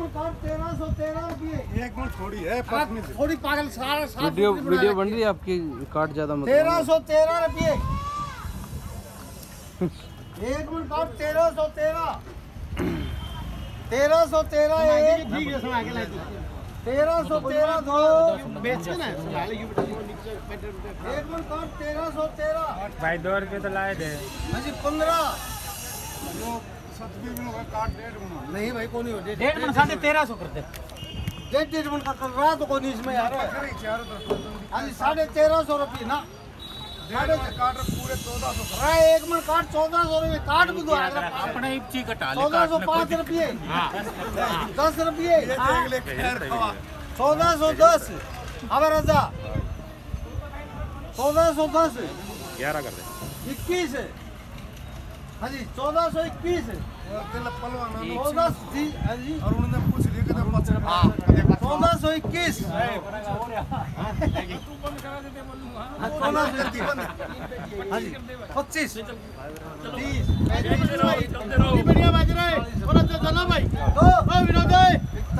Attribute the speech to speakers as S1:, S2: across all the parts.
S1: एक मिनट थोड़ी है
S2: थोड़ी पागल सारा
S3: वीडियो वीडियो
S2: बन
S3: रही है आपकी कार्ड ज़्यादा मत
S2: तेरह सौ तेरह रुपये। एक मिनट काट तेरह सौ तेरह। तेरह सौ तेरह एक। तेरह सौ तेरह दो। एक मिनट काट तेरह सौ तेरह।
S4: भाई दो रुपये तो लाए थे।
S2: हाँ पंद्रह।
S1: सतबीर में काट डेढ़ गुना।
S2: नहीं भाई कौन
S4: डेढ़ मन साढ़े तेरह सौ करते
S2: डेढ़ डेढ़ मिनट का कर रहा तो कौन इसमें यार। हाँ जी साढ़े तेरह सौ रुपये ना। हाँ एक काट चौदह सौ रुपये काट भी
S4: अपने ही
S2: चौदह सौ पाँच रुपये। दस रुपये।
S1: देख ले खैर खवा।
S2: चौदह सौ दस। अब रजा। चौदह सौ दस।
S4: ग्यारह कर दे।
S2: इक्कीस। हाँ जी चौदह सौ इक्कीस। चौदह हाँ सौ हाँ। पच्चीस। तीस। पैंतीस
S5: बढ़िया बाज रहा है थोड़ा सा चलो भाई।
S2: दो
S5: ओ विनोद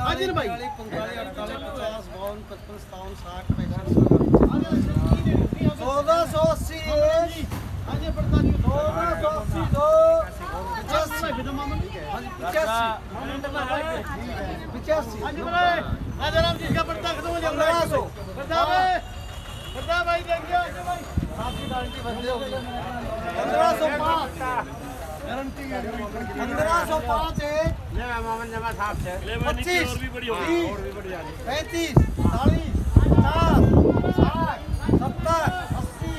S5: हाजिर भाई।
S2: चौदह सौ अस्सी एक
S5: हाजिर पड़ता नहीं
S2: चौदह सौ अस्सी दो पचासी पिचासी पिचासी
S5: हाजिर भाई राजा राम जी का पड़ता खत्म हो जाएगा
S2: पंद्रह सौ पाँच पैंतीस, चालीस पचास साठ सत्तर, अस्सी,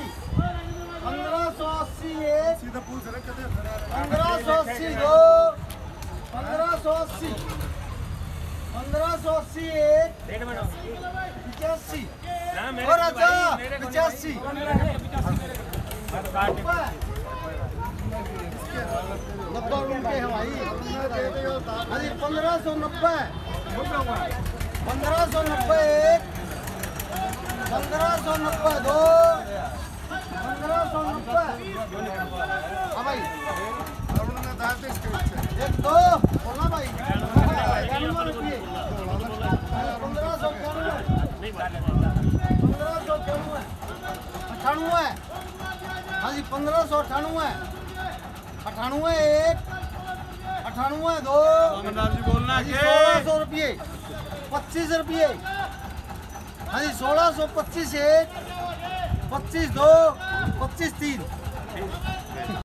S2: पंद्रह सौ अस्सी, एक,
S1: सीधा पूछ रहे कितने खड़ा रहे
S2: पंद्रह सौ अस्सी दो पंद्रह सौ अस्सी। पंद्रह सौ अस्सी एक, पिचासी। और अच्छा पिचासी। नब्बे उनके हवाई अरे पंद्रह सौ नब्बे। पंद्रह सौ नब्बे एक, पंद्रह सौ नब्बे दो पंद्रह सौ नब्बे हाँ भाई
S1: और उन्होंने दाल देश के नीचे
S2: एक दो बोला भाई इक्यानवे रुपये पंद्रह सौ इक्यानवे पंद्रह सौ अठानवे हाँ। जी पंद्रह सौ अठानवे अठानवे एक अठानवे दो।
S5: बोलना
S2: हाँ सोलह सौ रुपये। पच्चीस रुपये। हाँ जी सोलह सौ पच्चीस एक पच्चीस दो पच्चीस तीन।